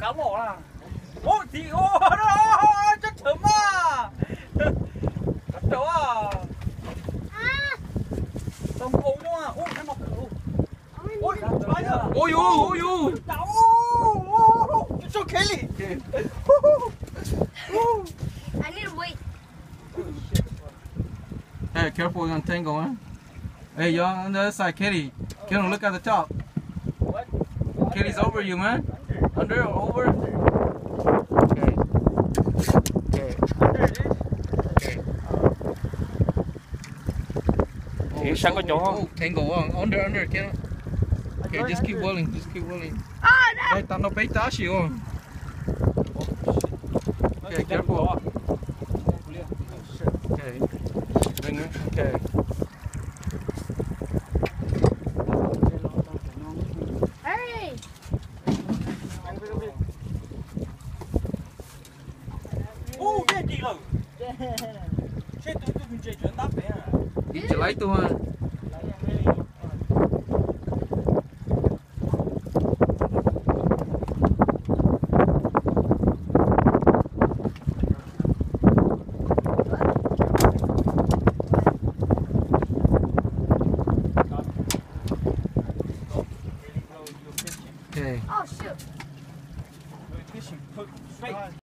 cá lỏ là ô thì ô đó chắc chấm à chắc chấm à tông ô đúng không ô cái mọc ôi ôi Ôi ôi ôi ôi. Đau. It's okay. I need to wait. Hey, careful, you're gonna tangle, huh? Hey, y'all on the other side, Kitty. Kitty, look at the top. What? Kitty's over you, man. Under or over? Okay. Okay. Under it is. Okay. Thì sang có chỗ? Oh, tangle on. Under, under, Kitty. Okay, just keep willing. Just keep willing. Ah, oh no! Hey, tao nó bấy tá. Okay, careful. Okay. Okay. Ô, cái gì rồi? Chết tôi tôi mình chơi chuyện đáp đấy à. Đi trở lại tôi ha. Okay. Oh shoot! Fishing, put straight.